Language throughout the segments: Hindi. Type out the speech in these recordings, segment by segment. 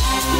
Thank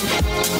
I'm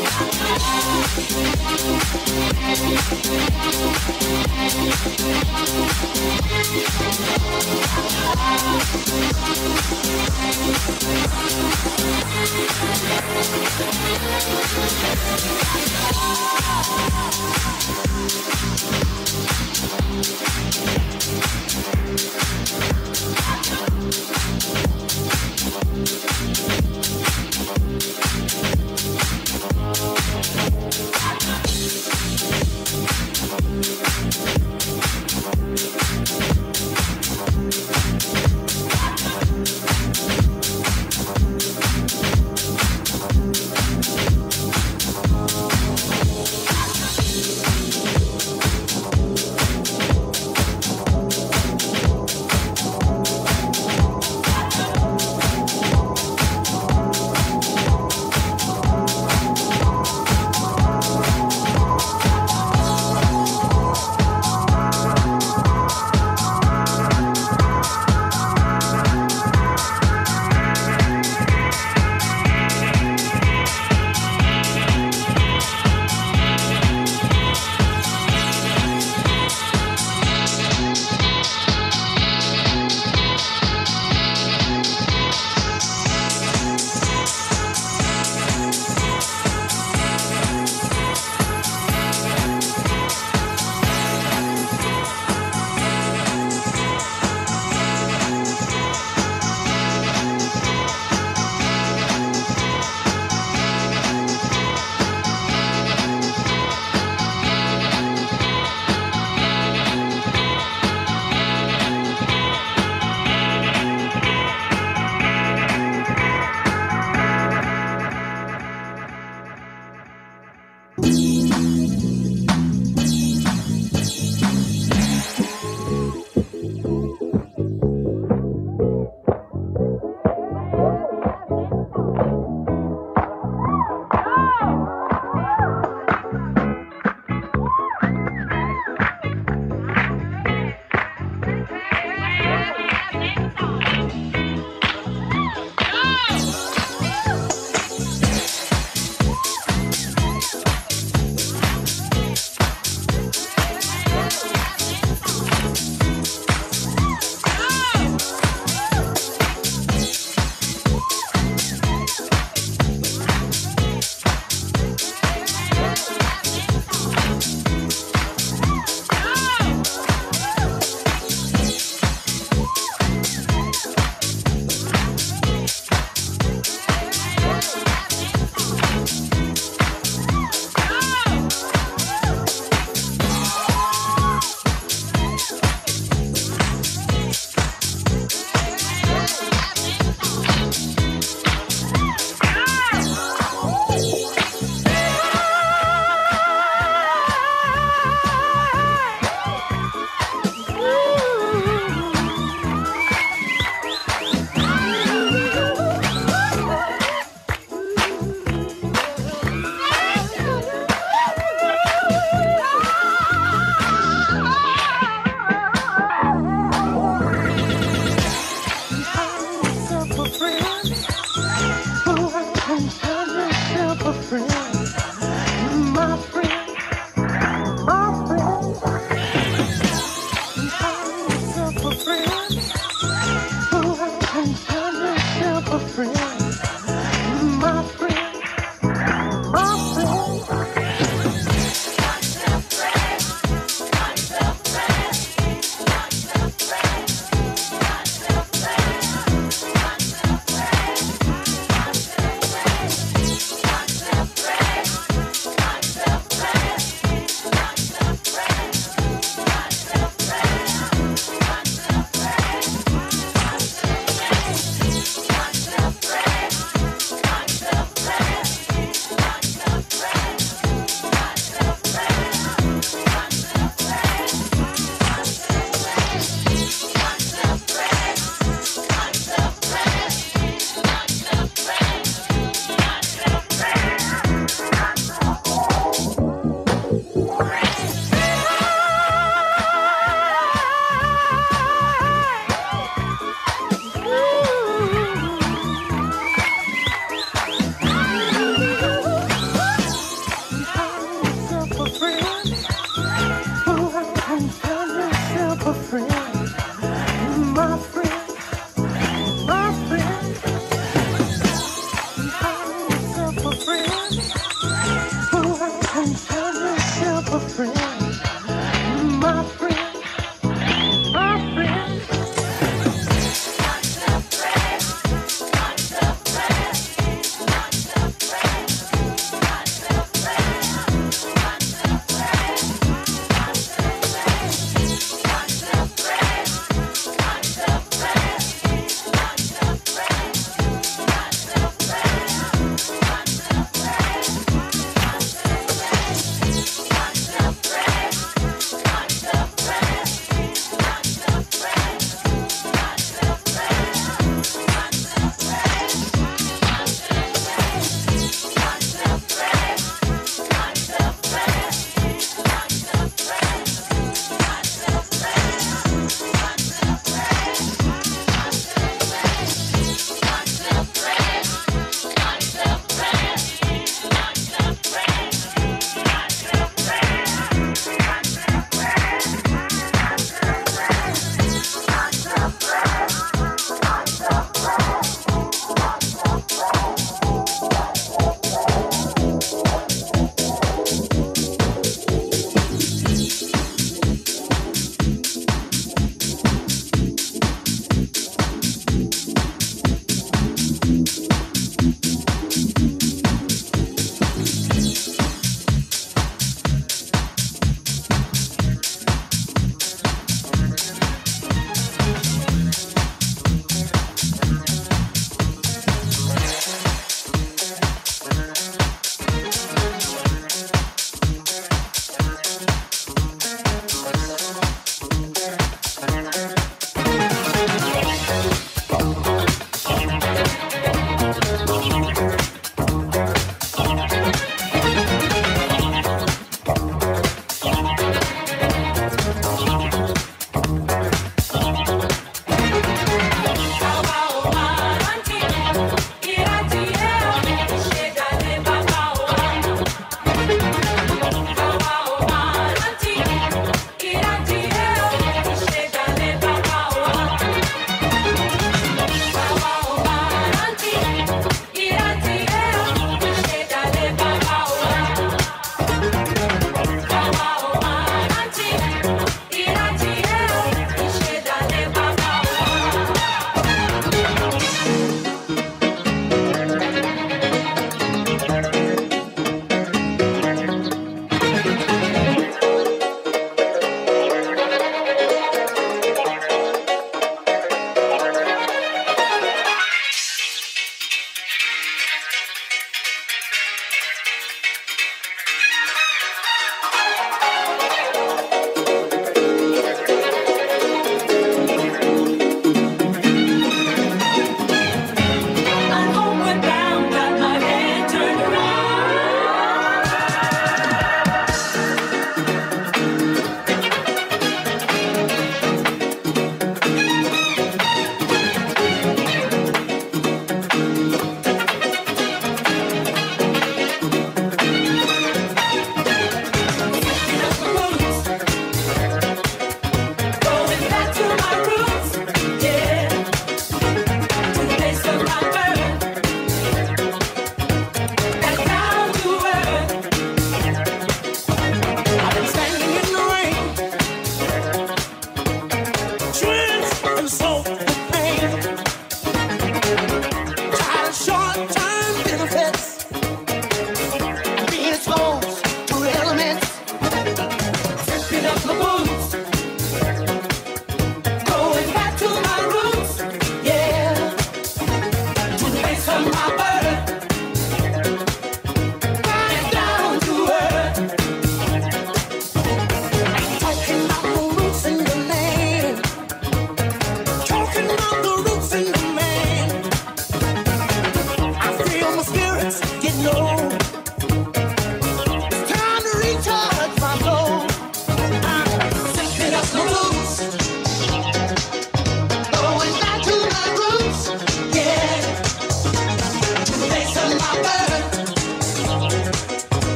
my friend.